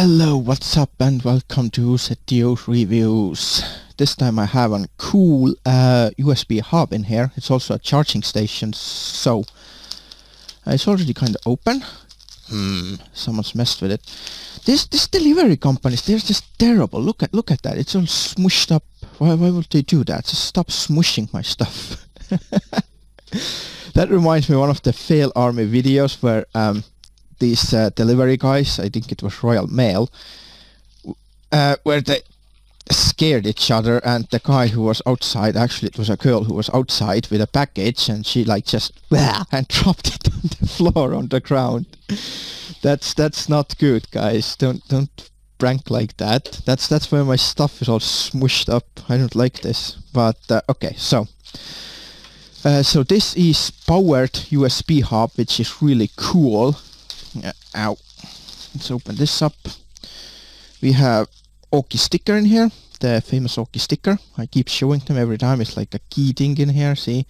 Hello, what's up and welcome to Sethioz Reviews. This time I have a cool uh, USB hub in here. It's also a charging station, so it's already kind of open. Hmm, someone's messed with it. This this delivery companies, they're just terrible. Look at look at that. It's all smushed up. Why why would they do that? Just stop smushing my stuff. that reminds me of one of the FailArmy videos where um, these uh, delivery guys, I think it was Royal Mail, uh, where they scared each other and the guy who was outside, actually it was a girl who was outside with a package and she like just and dropped it on the floor on the ground. That's that's not good guys. Don't don't prank like that. That's that's where my stuff is all smushed up. I don't like this. But uh, okay, so uh, so this is powered USB hub, which is really cool. Ow. Let's open this up. We have Aukey sticker in here, the famous Aukey sticker. I keep showing them every time. It's like a key thing in here, see?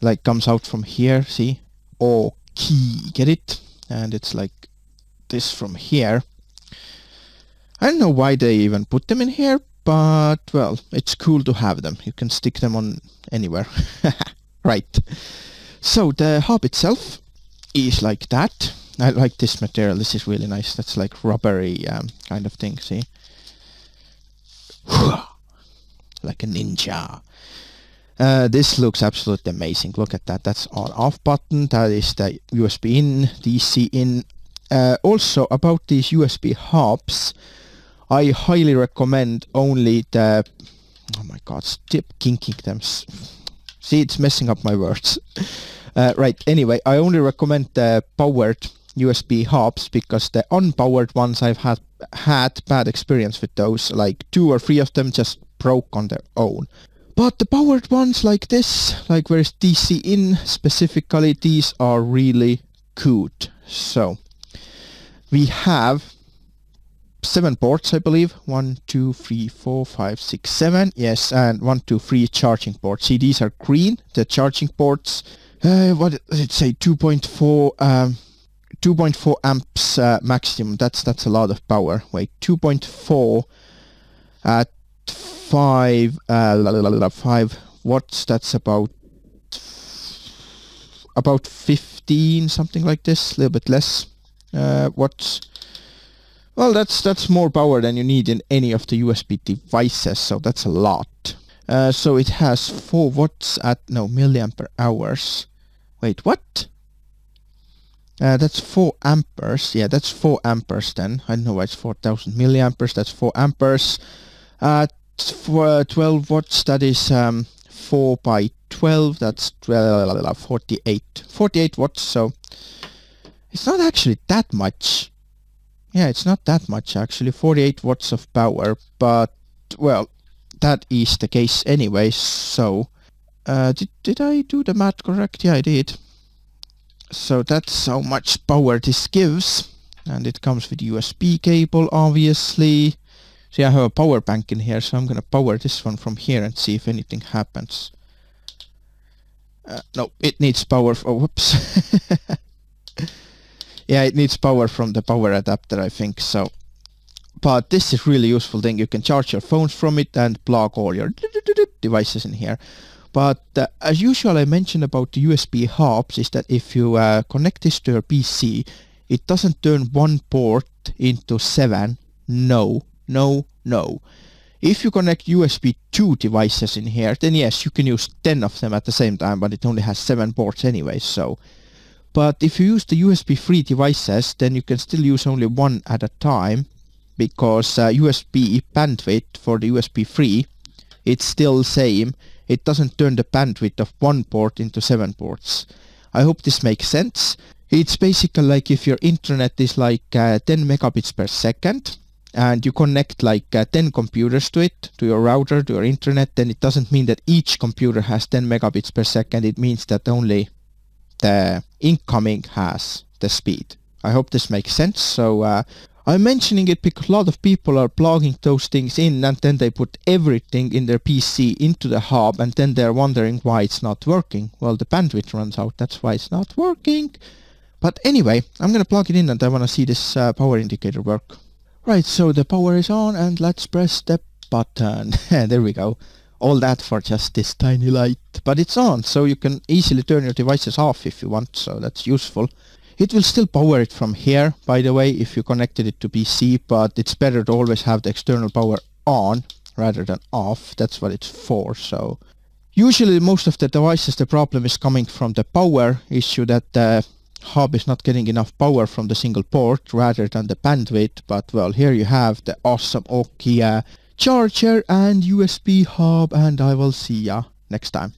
Like comes out from here, see? Aukey, get it? And it's like this from here. I don't know why they even put them in here, but well, it's cool to have them. You can stick them on anywhere. right. So the hub itself is like that. I like this material. This is really nice. That's like rubbery um, kind of thing. See, like a ninja. Uh, this looks absolutely amazing. Look at that. That's on off button. That is the USB in, DC in. Uh, also about these USB hubs, I highly recommend only the. Oh my God! Stop kinking them. See, it's messing up my words. Uh, right, anyway, I only recommend the powered USB hubs because the unpowered ones I've had had bad experience with those. Like two or three of them just broke on their own. But the powered ones like this, like where it's DC in specifically, these are really good. So we have seven ports, I believe. One, two, three, four, five, six, seven. Yes, and one, two, three charging ports. See, these are green, the charging ports uh, what does it say 2.4 um, 2.4 amps uh, maximum that's that's a lot of power wait 2.4 at 5 uh, 5 watts that's about about 15 something like this a little bit less uh, watts. Well that's that's more power than you need in any of the USB devices so that's a lot. Uh, so it has 4 watts at no milliampere hours wait what uh, that's 4 amperes. Yeah that's 4 amperes then. I don't know why it's 4000 milliamperes. That's 4 amperes. Uh, for 12 watts that is um, 4 by 12 that's 12, 48 48 watts. So it's not actually that much. Yeah it's not that much actually. 48 watts of power. But well that is the case anyway, so uh, did, did I do the math correct? Yeah, I did. So that's how much power this gives. And it comes with USB cable, obviously. See, I have a power bank in here, so I'm gonna power this one from here and see if anything happens. Uh, no, it needs power. Oh, whoops. yeah, it needs power from the power adapter, I think. So but this is really useful thing. You can charge your phones from it and plug all your devices in here. But uh, as usual, I mentioned about the USB hubs is that if you uh, connect this to your PC, it doesn't turn one port into seven. No, no, no. If you connect USB 2 devices in here, then yes, you can use 10 of them at the same time, but it only has 7 ports anyway, so... But if you use the USB 3 devices, then you can still use only one at a time, because uh, USB bandwidth for the USB 3 it's still same it doesn't turn the bandwidth of one port into seven ports I hope this makes sense it's basically like if your internet is like uh, 10 megabits per second and you connect like uh, 10 computers to it, to your router, to your internet, then it doesn't mean that each computer has 10 megabits per second. It means that only the incoming has the speed. I hope this makes sense. So uh, I'm mentioning it because a lot of people are plugging those things in and then they put everything in their PC into the hub and then they're wondering why it's not working. Well, the bandwidth runs out, that's why it's not working. But anyway, I'm gonna plug it in and I wanna see this uh, power indicator work. Right, so the power is on and let's press the button. there we go. All that for just this tiny light. But it's on, so you can easily turn your devices off if you want, so that's useful. It will still power it from here, by the way, if you connected it to PC, but it's better to always have the external power on rather than off. That's what it's for, so... Usually most of the devices the problem is coming from the power issue that the hub is not getting enough power from the single port rather than the bandwidth, but well here you have the awesome Aukey charger and USB hub and I will see ya next time.